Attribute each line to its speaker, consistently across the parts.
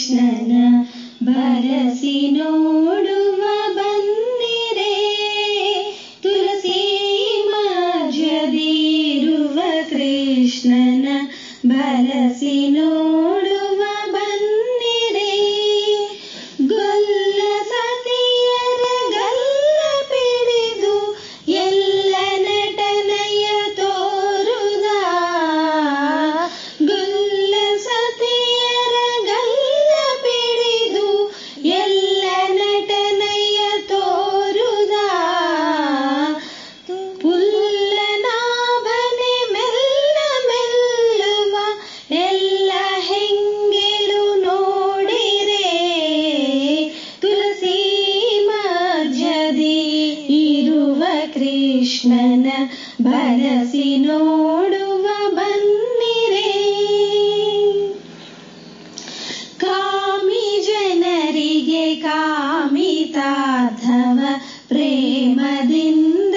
Speaker 1: ಕೃಷ್ಣನ ಬರಸಿ ನೋಡುವ ಬಂದಿರೆ ತುಳಸಿ जीरु ಕೃಷ್ಣನ ಬರಸಿ कृष्णन भरसि नोडन् कामि जन कामि ताधव ಪ್ರೇಮದಿಂದ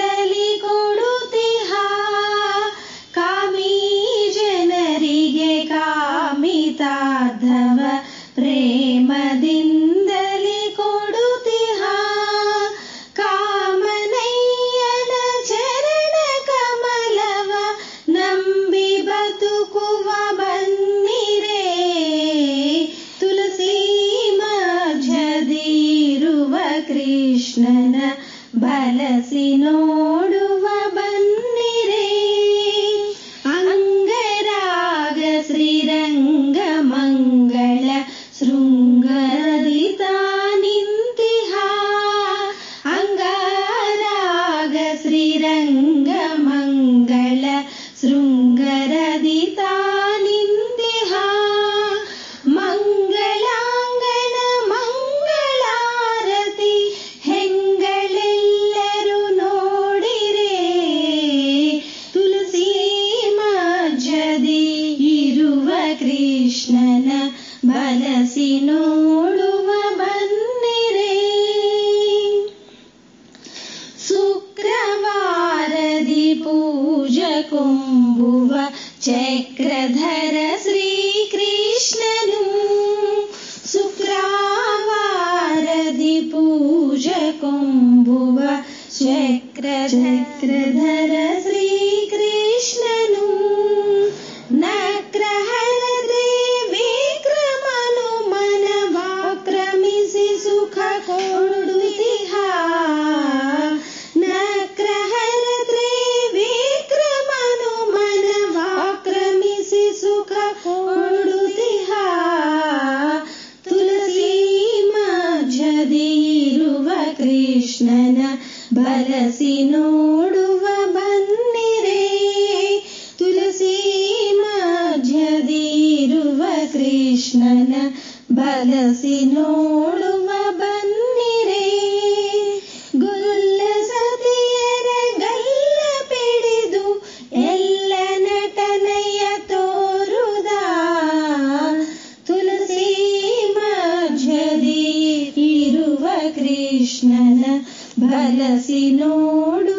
Speaker 1: ಬಲಸಿನೋಡು ोडुवन्निरे शुक्रवारदि पूज कुम्भुव चक्रधर श्रीकृष्णनु ಶುಕ್ರವಾರದಿ पूज ಕುಂಬುವ ಚಕ್ರಧರ ಕೃಷ್ಣನ ಬಲಸಿ ನೋಡುವ ಬನ್ನಿರೆ मा जीर्व ಕೃಷ್ಣನ ಬಲಸಿ ನೋಡು कृष्णन भलसि नोडु